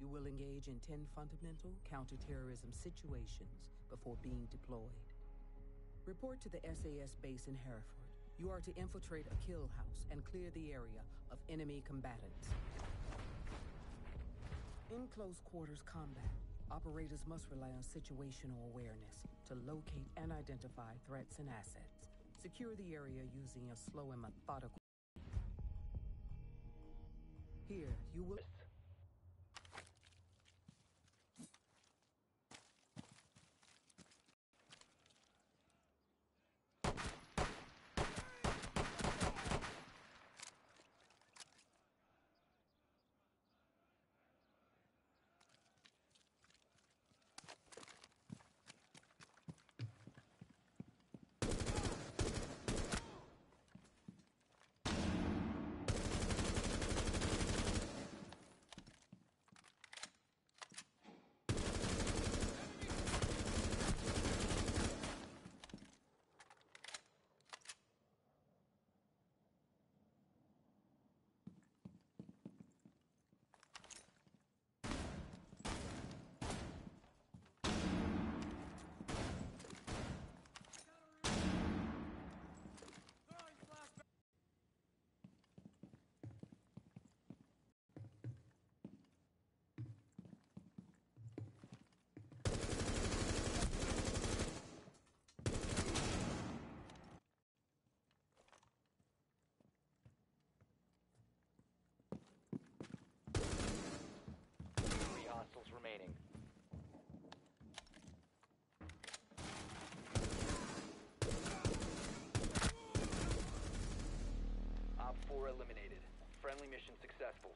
You will engage in 10 fundamental counterterrorism situations before being deployed. Report to the SAS base in Hereford. You are to infiltrate a kill house and clear the area of enemy combatants. In close quarters combat, operators must rely on situational awareness to locate and identify threats and assets. Secure the area using a slow and methodical. Here, you will. Friendly mission successful.